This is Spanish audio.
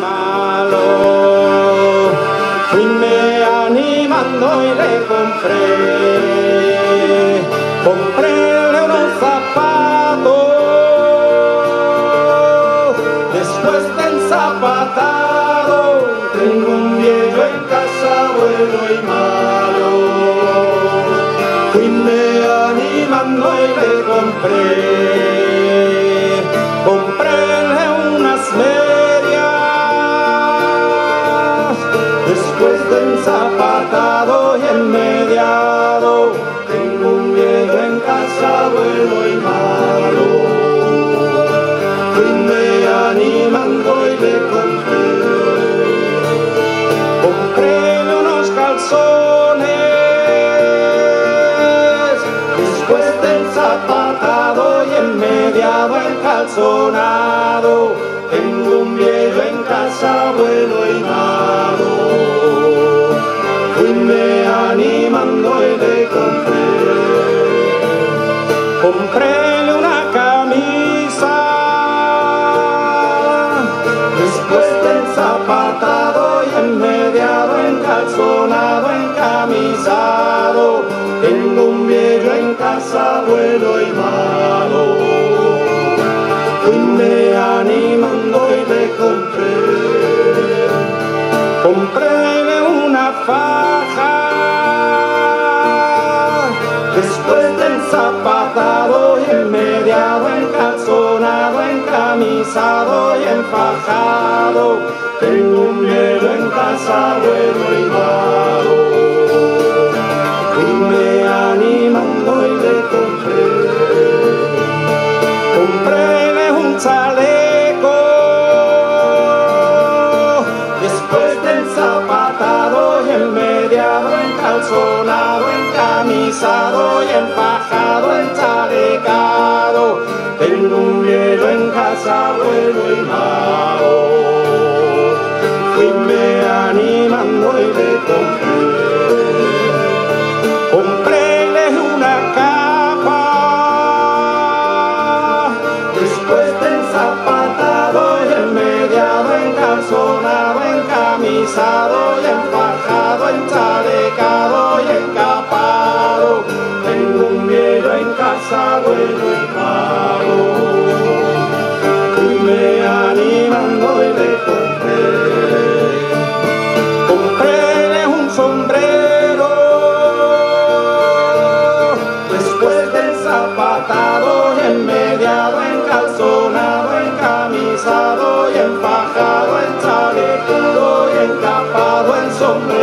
malo. Fui me animando y le compré, compréle unos zapatos. Después de ensapatado, tengo un viejo en casa bueno y malo. Fui me animando y le compré. Después de enzapatado y enmediado, tengo un viejo en casa bueno y malo. Fuime animando y le compré. Compré unos calzones, después del zapatado y enmediado el calzonado. Tengo un viejo en casa bueno y malo. Compré una camisa, después del zapatado y enmediado encalzonado, encamisado. Tengo un viejo en casa bueno y malo. Fuime animando y le compré. Compré una faja, después encamisado y enfajado. Tengo un viejo en casa bueno y malo. Fuime animando y le compré. Compréle un chaleco después del zapatado y enmediado, encalzonado, encamisado y empajado, enchalecado. voy animando y le compré. Compréle un sombrero, después del zapatado y enmediado, encalzonado, encamisado y empajado, enchalecudo y encapado, en sombrero.